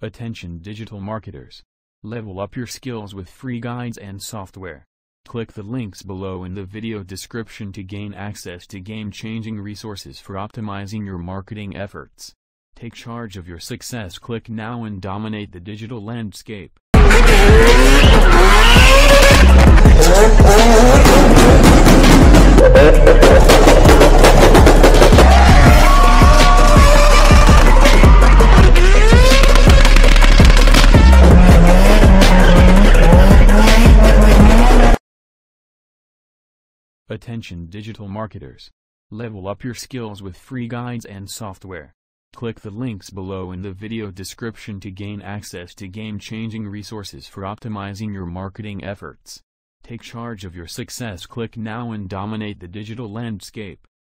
Attention digital marketers. Level up your skills with free guides and software. Click the links below in the video description to gain access to game-changing resources for optimizing your marketing efforts. Take charge of your success click now and dominate the digital landscape. Attention digital marketers. Level up your skills with free guides and software. Click the links below in the video description to gain access to game-changing resources for optimizing your marketing efforts. Take charge of your success click now and dominate the digital landscape.